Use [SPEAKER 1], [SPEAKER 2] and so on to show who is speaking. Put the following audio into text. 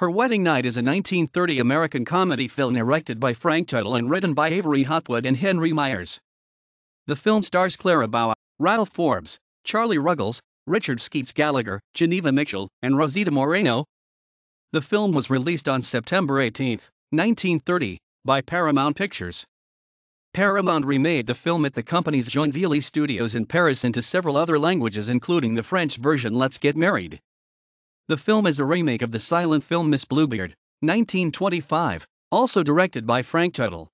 [SPEAKER 1] Her Wedding Night is a 1930 American comedy film directed by Frank Tuttle and written by Avery Hopwood and Henry Myers. The film stars Clara Bow, Ralph Forbes, Charlie Ruggles, Richard Skeets Gallagher, Geneva Mitchell, and Rosita Moreno. The film was released on September 18, 1930, by Paramount Pictures. Paramount remade the film at the company's Joinville studios in Paris into several other languages, including the French version Let's Get Married. The film is a remake of the silent film Miss Bluebeard, 1925, also directed by Frank Tuttle.